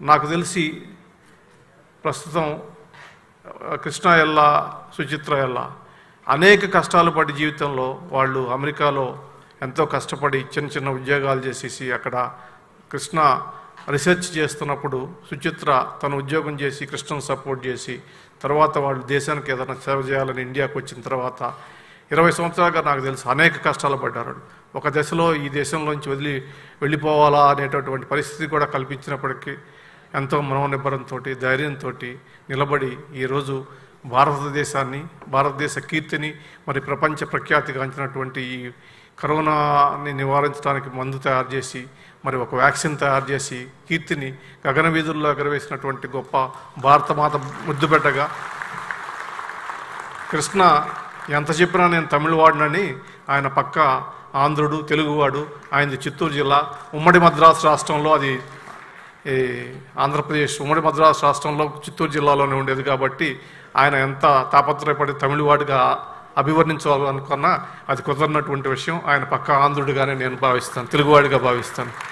నాకు తెలిసి ప్రస్తుతం కృష్ణ ఎల్లా సుచిత్ర ఎల్లా అనేక కష్టాలు పడి జీవితంలో వాళ్ళు అమెరికాలో ఎంతో కష్టపడి చిన్న చిన్న ఉద్యోగాలు చేసేసి అక్కడ కృష్ణ రీసెర్చ్ చేస్తున్నప్పుడు సుచిత్ర తన ఉద్యోగం చేసి కృష్ణను సపోర్ట్ చేసి తర్వాత వాళ్ళు దేశానికి ఏదైనా సేవ చేయాలని ఇండియాకు వచ్చిన తర్వాత ఇరవై సంవత్సరాలుగా నాకు తెలుసు అనేక కష్టాలు పడ్డారు ఒక దశలో ఈ దేశంలోంచి వదిలి వెళ్ళిపోవాలా అనేటటువంటి పరిస్థితి కూడా కల్పించినప్పటికీ ఎంతో మనోనిబ్బరంతో ధైర్యంతో నిలబడి ఈరోజు భారతదేశాన్ని భారతదేశ కీర్తిని మరి ప్రపంచ ప్రఖ్యాతిగాంచినటువంటి ఈ కరోనాని నివారించడానికి మందు తయారు చేసి మరి ఒక వ్యాక్సిన్ తయారు చేసి కీర్తిని గగన వీధుల్లో ఎగరవేసినటువంటి గొప్ప భారతమాత ముద్దుబిడ్డగా కృష్ణ ఎంత చెప్పినా నేను తమిళవాడినని ఆయన పక్క ఆంధ్రుడు తెలుగువాడు ఆయనది చిత్తూరు జిల్లా ఉమ్మడి మద్రాసు రాష్ట్రంలో అది ఈ ఆంధ్రప్రదేశ్ ఉమ్మడి మద్రాసు రాష్ట్రంలో చిత్తూరు జిల్లాలోనే ఉండేది కాబట్టి ఆయన ఎంత తాపత్రయపడి తమిళవాడిగా అభివర్ణించాలనుకున్నా అది కుదరనటువంటి విషయం. ఆయన పక్క ఆంధ్రుడిగానే నేను భావిస్తాను తెలుగువాడిగా భావిస్తాను.